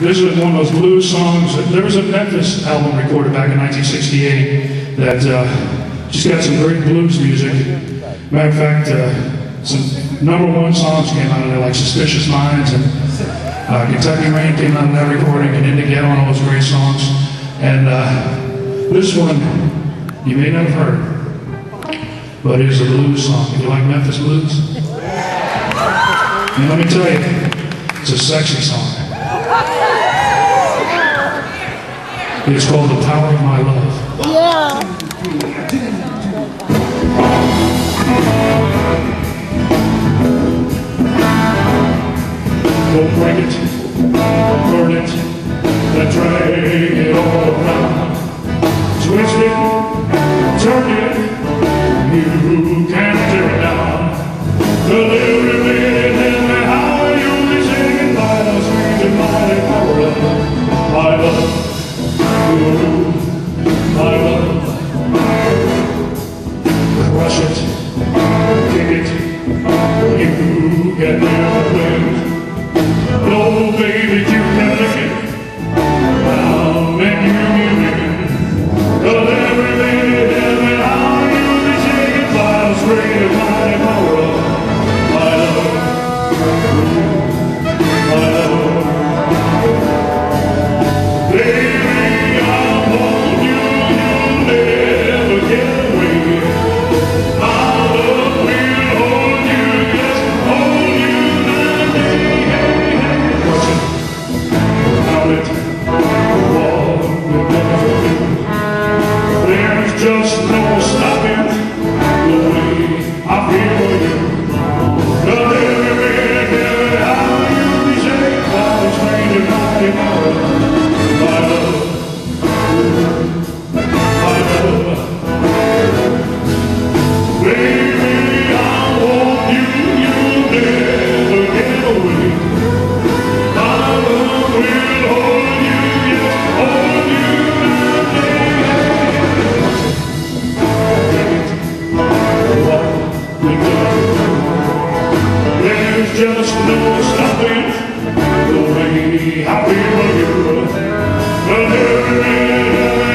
This is one of those blues songs. There was a Memphis album recorded back in 1968 that uh, just got some great blues music. Matter of fact, uh, some number one songs came out of there, like Suspicious Minds and uh, Kentucky Rain came out of that recording, and Ghetto and all those great songs. And uh, this one, you may not have heard, but it is a blues song. Do you like Memphis blues, and let me tell you, it's a sexy song. It's called The Power of My Love. Yeah. Don't break it, don't burn it, then drag it all around. Just no stopping the way I feel for you. But every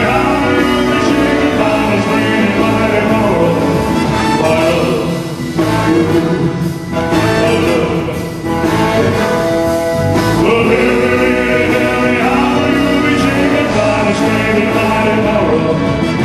hour you be shaking by of my love. My love. But every you